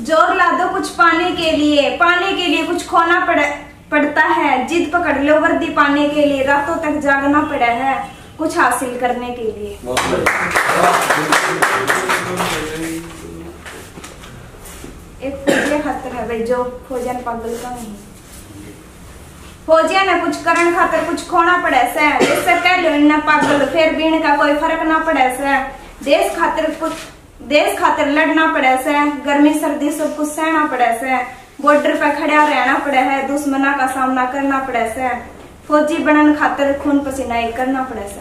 ज़ोर ला दो कुछ पाने के लिए। पाने के लिए कुछ खोना पड़े पड़ता है। जिद पकड़ लो वर्दी पाने के लिए। रातों तक जागना पड़ा है कुछ हासिल करने के लिए। एक खतर है भाई जो भोजन पागल का नहीं। फौजिया ने कुछ करण खातर कुछ खोना पड़े सह इससे कह लो इन्हें पागल फिर बीण का कोई फ़र्क ना पड़े सह देश खातर कुछ देश खातिर लड़ना पड़े से, गर्मी, सर्दी, सब कुछ सहना पड़े से बॉर्डर पे खड़ा रहना पड़े है, दुश्मना का सामना करना पड़े से, फौजी बनन खातिर खून पसीना एक करना पड़े से।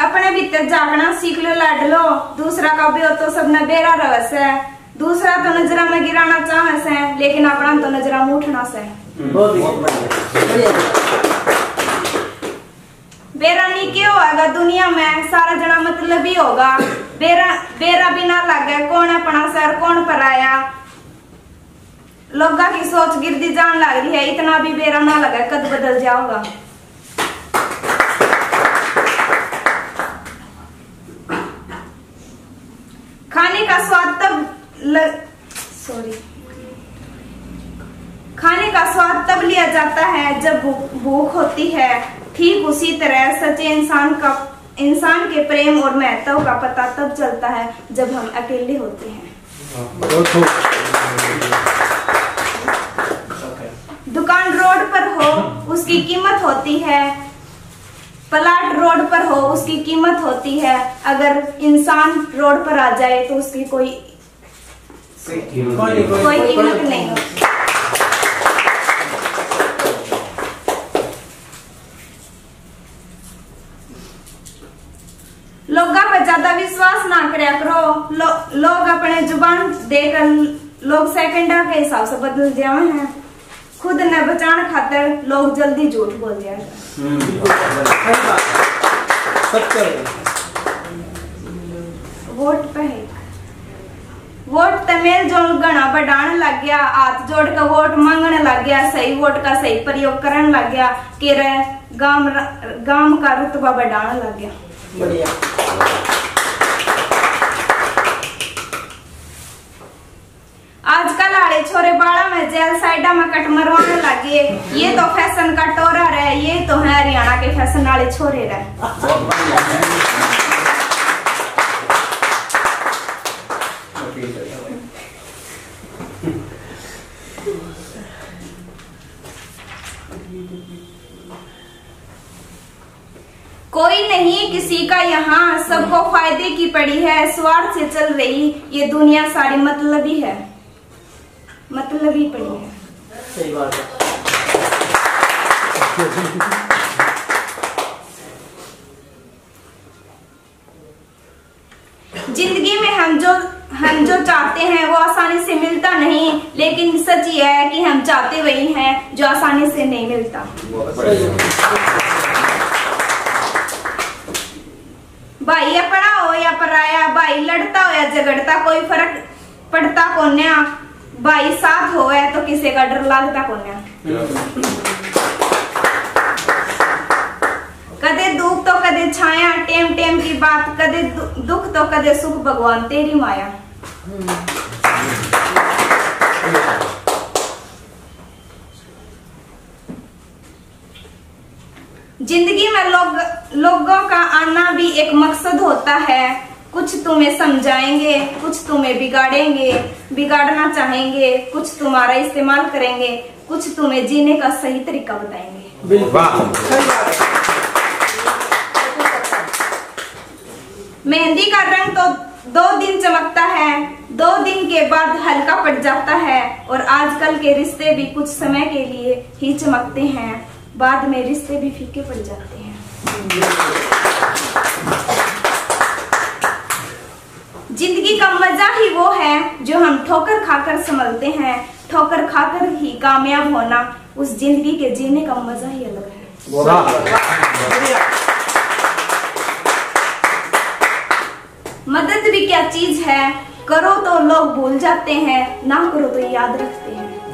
अपने भीतर जागना सीख लो, लड़ लो, दूसरा का भी हो तो सबने बेरा रवस है दूसरा तो नजरा में गिराना चाहे से, लेकिन अपना तो नजरा में उठना से। बहुत बढ़िया बेरा नहीं क्यों होगा दुनिया में? सारा जना मतलब ही होगा। बेरा बेरा बिना लगे। कौन अपना सर कौन पराया? लोगा की सोच गिरदी जान लग रही है। इतना भी बेरा ना लगे। कद बदल जाओगा खाने का स्वाद तब ल... सॉरी खाने का स्वाद तब लिया जाता है जब भूख होती है। ठीक उसी तरह सच्चे इंसान का इंसान के प्रेम और महत्व का पता तब चलता है जब हम अकेले होते हैं। दुकान रोड पर हो उसकी कीमत होती है। प्लाट रोड पर हो उसकी कीमत होती है। अगर इंसान रोड पर आ जाए तो उसकी कोई कोई कोई कीमत नहीं होती लोगा पर ज़्यादा विश्वास ना करया करो लो, लोग अपने ज़ुबान देकर लोग सेकंडा के हिसाब से बदल जावे हैं। खुद ने बचाने खातिर लोग जल्दी झूठ बोल दिया सही बात सत्य है। वोट पे वोट तमेल जो गणा बढ़ाने लग गया हाथ जोड़ कर वोट मांगने लग गया सही वोट का सही प्रयोग करने लग गया कि गाँव गाँव का रुतबा बढ़ाने लग गया। बढ़िया आजकल आड़े छोरे बाड़ा में जेल साइडा में कट मरवाने लगे ये तो फ़ैशन का टोरा रहे, ये तो है हरियाणा के फ़ैशन वाले छोरे रहे। कोई नहीं, किसी का यहाँ सबको फ़ायदे की पड़ी है स्वार्थ से चल रही, ये दुनिया सारी मतलबी है। मतलबी पड़ी है। सही बात है। ज़िंदगी में हम जो हम जो चाहते हैं वो आसानी से मिलता नहीं लेकिन सच ये है कि हम चाहते वही हैं जो आसानी से नहीं मिलता। भाई अपना हो या पराया भाई लड़ता हो या झगड़ता कोई फ़र्क पड़ता कोन्या भाई, साथ हो है तो किसी का डर लगता कोन्या कदे दुख तो कदे छाया, टेम टेम की बात, कदे दुख तो कदे सुख भगवान, तेरी माया। ज़िंदगी में लोग, लोगों का आना भी एक मकसद होता है। कुछ तुम्हें समझाएँगे कुछ तुम्हें बिगाड़ेंगे बिगाड़ना चाहेंगे कुछ तुम्हारा इस्तेमाल करेंगे कुछ तुम्हें जीने का सही तरीका बताएँगे। मेहंदी का रंग तो दो दिन चमकता है दो दिन के बाद हल्का पड़ जाता है और आजकल के रिश्ते भी कुछ समय के लिए ही चमकते हैं बाद में रिश्ते भी फीके पड़ जाते हैं। ज़िंदगी का मज़ा ही वो है जो हम ठोकर खाकर संभलते हैं। ठोकर खाकर ही कामयाब होना उस ज़िंदगी के जीने का मज़ा ही अलग है। मदद भी क्या चीज़ है? करो तो लोग भूल जाते हैं ना करो तो याद रखते हैं।